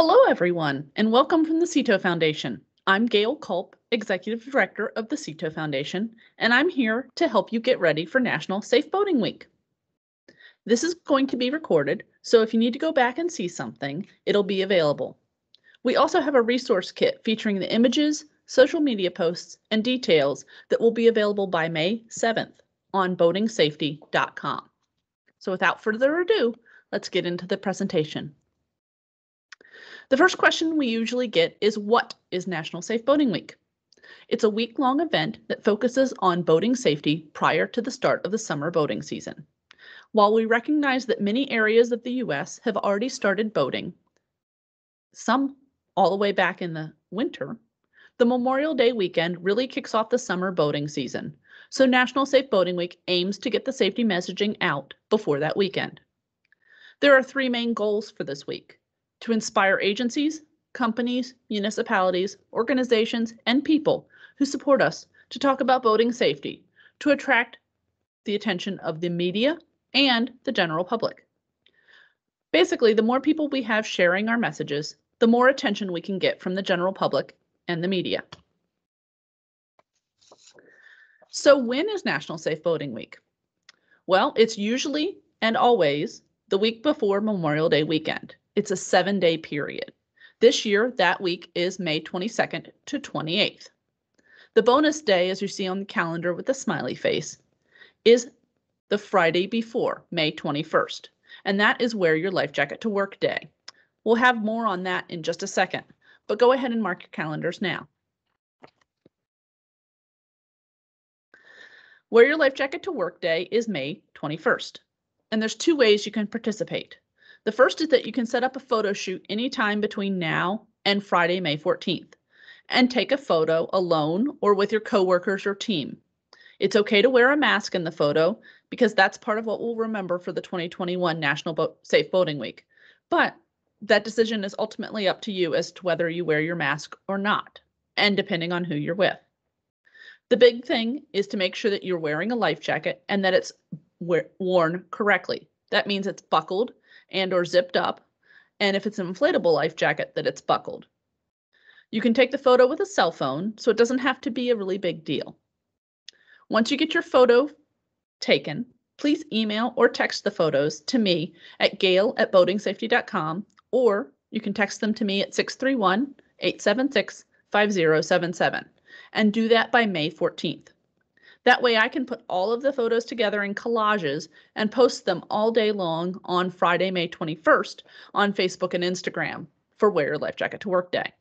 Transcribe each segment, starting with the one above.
Hello, everyone, and welcome from the Sea Tow Foundation. I'm Gail Kulp, Executive Director of the Sea Tow Foundation, and I'm here to help you get ready for National Safe Boating Week. This is going to be recorded, so if you need to go back and see something, it'll be available. We also have a resource kit featuring the images, social media posts, and details that will be available by May 7th on boatingsafety.com. So without further ado, let's get into the presentation. The first question we usually get is what is National Safe Boating Week? It's a week long event that focuses on boating safety prior to the start of the summer boating season. While we recognize that many areas of the US have already started boating, some all the way back in the winter, the Memorial Day weekend really kicks off the summer boating season. So National Safe Boating Week aims to get the safety messaging out before that weekend. There are three main goals for this week to inspire agencies, companies, municipalities, organizations, and people who support us to talk about boating safety, to attract the attention of the media and the general public. Basically, the more people we have sharing our messages, the more attention we can get from the general public and the media. So when is National Safe Boating Week? Well, it's usually and always the week before Memorial Day weekend. It's a seven day period. This year, that week is May 22nd to 28th. The bonus day, as you see on the calendar with the smiley face, is the Friday before, May 21st, and that is wear your life jacket to work day. We'll have more on that in just a second, but go ahead and mark your calendars now. Wear your life jacket to work day is May 21st, and there's two ways you can participate. The first is that you can set up a photo shoot anytime between now and Friday, May 14th, and take a photo alone or with your coworkers or team. It's okay to wear a mask in the photo because that's part of what we'll remember for the 2021 National Bo Safe Boating Week. But that decision is ultimately up to you as to whether you wear your mask or not, and depending on who you're with. The big thing is to make sure that you're wearing a life jacket and that it's worn correctly. That means it's buckled and or zipped up, and if it's an inflatable life jacket, that it's buckled. You can take the photo with a cell phone, so it doesn't have to be a really big deal. Once you get your photo taken, please email or text the photos to me at gail at boatingsafety.com, or you can text them to me at 631 876 5077 and do that by May 14th. That way I can put all of the photos together in collages and post them all day long on Friday, May 21st on Facebook and Instagram for Wear Your Life Jacket to Work Day.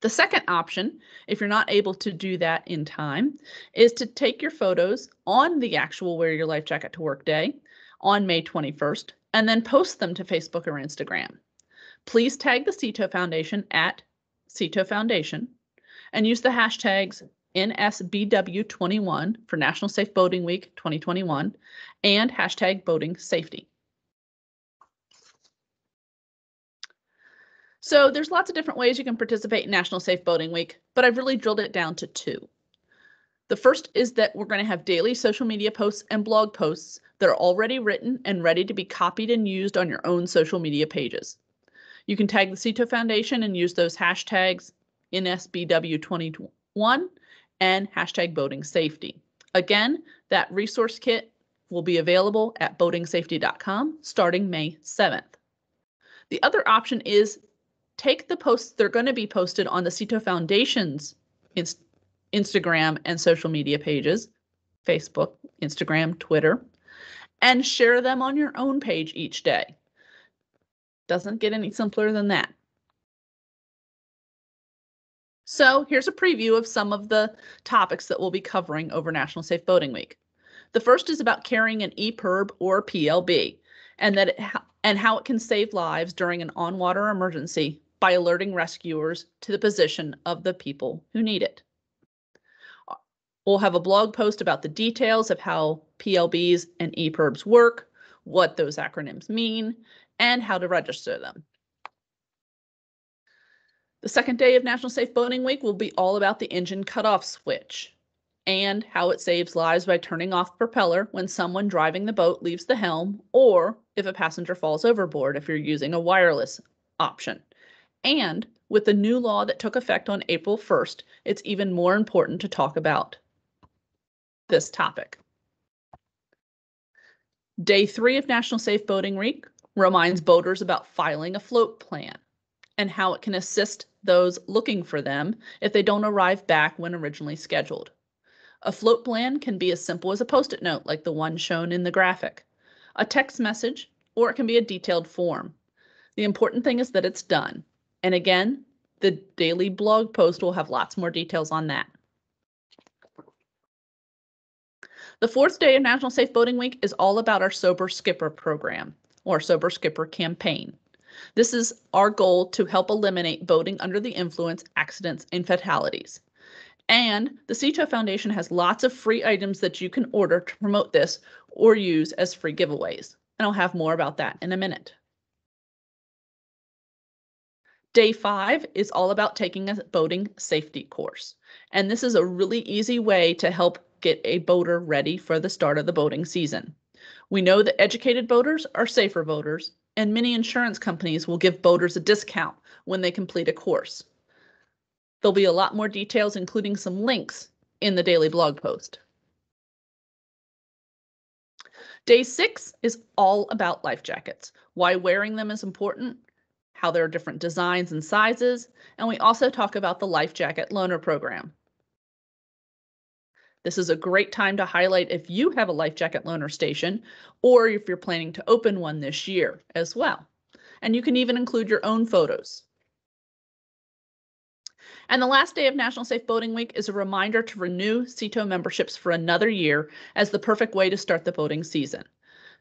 The second option, if you're not able to do that in time, is to take your photos on the actual Wear Your Life Jacket to Work Day on May 21st and then post them to Facebook or Instagram. Please tag the Sea Tow Foundation at Sea Tow Foundation and use the hashtags NSBW21 for National Safe Boating Week 2021 and hashtag boating safety. So there's lots of different ways you can participate in National Safe Boating Week, but I've really drilled it down to two. The first is that we're going to have daily social media posts and blog posts that are already written and ready to be copied and used on your own social media pages. You can tag the Sea Tow Foundation and use those hashtags NSBW21 and hashtag boating safety. Again, that resource kit will be available at boatingsafety.com starting May 7th. The other option is take the posts, they're going to be posted on the Sea Tow Foundation's Instagram and social media pages, Facebook, Instagram, Twitter, and share them on your own page each day. Doesn't get any simpler than that. So here's a preview of some of the topics that we'll be covering over National Safe Boating Week. The first is about carrying an EPIRB or PLB and that it and how it can save lives during an on-water emergency by alerting rescuers to the position of the people who need it. We'll have a blog post about the details of how PLBs and EPIRBs work, what those acronyms mean, and how to register them. The second day of National Safe Boating Week will be all about the engine cutoff switch and how it saves lives by turning off propeller when someone driving the boat leaves the helm or if a passenger falls overboard if you're using a wireless option. And with the new law that took effect on April 1st, it's even more important to talk about this topic. Day three of National Safe Boating Week reminds boaters about filing a float plan and how it can assist those looking for them if they don't arrive back when originally scheduled. A float plan can be as simple as a post-it note like the one shown in the graphic, a text message, or it can be a detailed form. The important thing is that it's done. And again, the daily blog post will have lots more details on that. The fourth day of National Safe Boating Week is all about our Sober Skipper program or Sober Skipper campaign. This is our goal to help eliminate boating under the influence accidents and fatalities. And the Sea Tow Foundation has lots of free items that you can order to promote this or use as free giveaways. And I'll have more about that in a minute. Day five is all about taking a boating safety course. And this is a really easy way to help get a boater ready for the start of the boating season. We know that educated boaters are safer boaters, and many insurance companies will give boaters a discount when they complete a course. There'll be a lot more details, including some links in the daily blog post. Day six is all about life jackets, why wearing them is important, how there are different designs and sizes, and we also talk about the life jacket loaner program. This is a great time to highlight if you have a life jacket loaner station or if you're planning to open one this year as well. And you can even include your own photos. And the last day of National Safe Boating Week is a reminder to renew Sea Tow memberships for another year as the perfect way to start the boating season.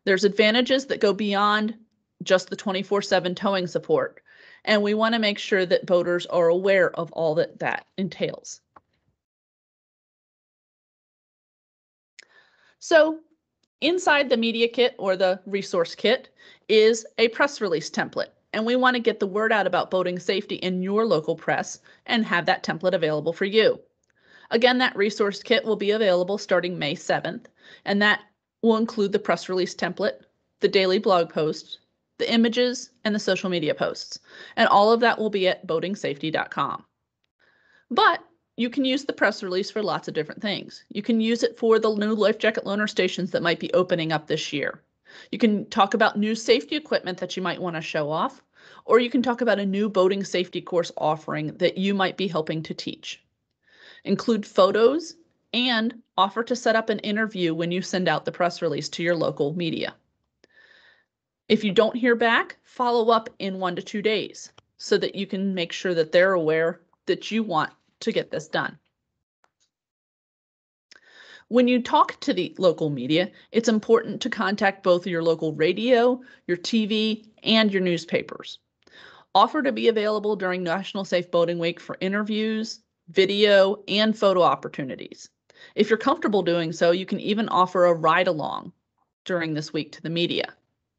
There's advantages that go beyond just the 24 7 towing support. And we want to make sure that boaters are aware of all that that entails. So inside the media kit or the resource kit is a press release template. And we want to get the word out about boating safety in your local press and have that template available for you. Again, that resource kit will be available starting May 7th, and that will include the press release template, the daily blog post, the images, and the social media posts. And all of that will be at boatingsafety.com. But you can use the press release for lots of different things. You can use it for the new life jacket loaner stations that might be opening up this year. You can talk about new safety equipment that you might want to show off, or you can talk about a new boating safety course offering that you might be helping to teach. Include photos and offer to set up an interview when you send out the press release to your local media. If you don't hear back, follow up in one to two days so that you can make sure that they're aware that you want to get this done. When you talk to the local media, it's important to contact both your local radio, your TV, and your newspapers. Offer to be available during National Safe Boating Week for interviews, video, and photo opportunities. If you're comfortable doing so, you can even offer a ride along during this week to the media.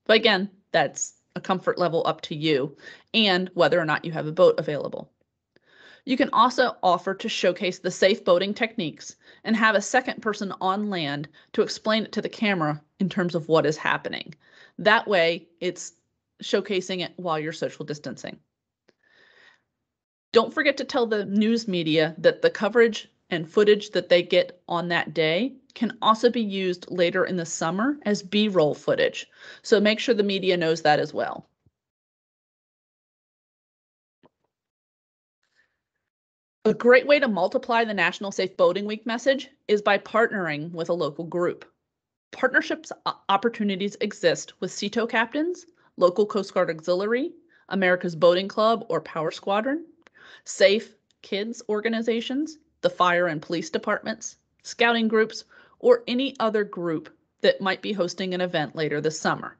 But again, that's a comfort level up to you and whether or not you have a boat available. You can also offer to showcase the safe boating techniques and have a second person on land to explain it to the camera in terms of what is happening. That way, it's showcasing it while you're social distancing. Don't forget to tell the news media that the coverage and footage that they get on that day can also be used later in the summer as B-roll footage. So make sure the media knows that as well. A great way to multiply the National Safe Boating Week message is by partnering with a local group. Partnerships opportunities exist with Sea Tow captains, local Coast Guard Auxiliary, America's Boating Club or Power Squadron, safe kids organizations, the fire and police departments, scouting groups, or any other group that might be hosting an event later this summer.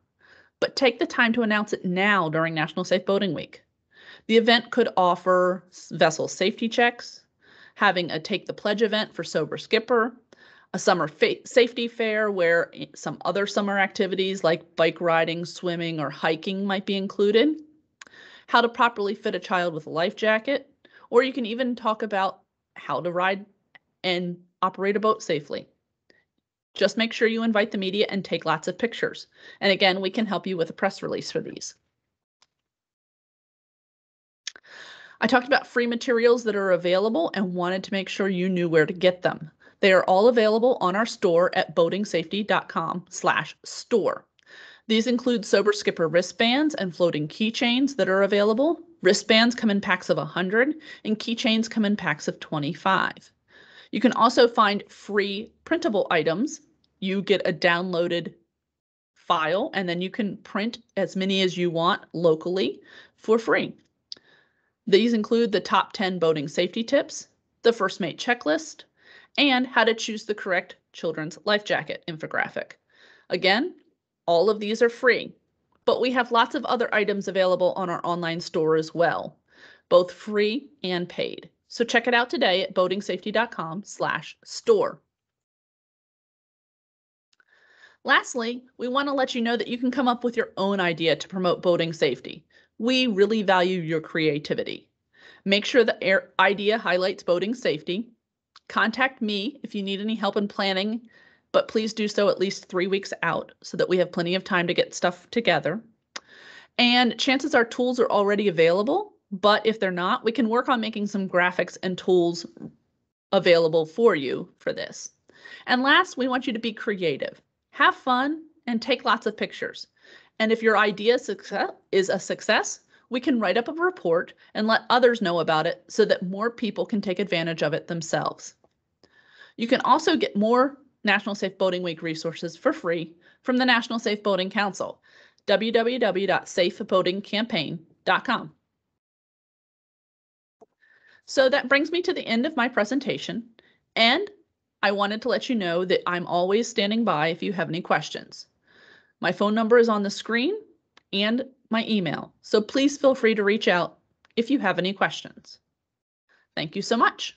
But take the time to announce it now during National Safe Boating Week. The event could offer vessel safety checks, having a Take the Pledge event for Sober Skipper, a summer fa- safety fair where some other summer activities like bike riding, swimming, or hiking might be included, how to properly fit a child with a life jacket, or you can even talk about how to ride and operate a boat safely. Just make sure you invite the media and take lots of pictures. And again, we can help you with a press release for these. I talked about free materials that are available and wanted to make sure you knew where to get them. They are all available on our store at boatingsafety.com slash store. These include Sober Skipper wristbands and floating keychains that are available. Wristbands come in packs of 100 and keychains come in packs of 25. You can also find free printable items. You get a downloaded file and then you can print as many as you want locally for free. These include the top 10 boating safety tips, the first mate checklist, and how to choose the correct children's life jacket infographic. Again, all of these are free, but we have lots of other items available on our online store as well, both free and paid. So check it out today at boatingsafety.com slash store. Lastly, we want to let you know that you can come up with your own idea to promote boating safety. We really value your creativity. Make sure the idea highlights boating safety. Contact me if you need any help in planning, but please do so at least three weeks out so that we have plenty of time to get stuff together. And chances are tools are already available, but if they're not, we can work on making some graphics and tools available for you for this. And last, we want you to be creative. Have fun and take lots of pictures. And if your idea success is a success, we can write up a report and let others know about it so that more people can take advantage of it themselves. You can also get more National Safe Boating Week resources for free from the National Safe Boating Council, www.safeboatingcampaign.com. So that brings me to the end of my presentation, and I wanted to let you know that I'm always standing by if you have any questions. My phone number is on the screen and my email, so please feel free to reach out if you have any questions. Thank you so much.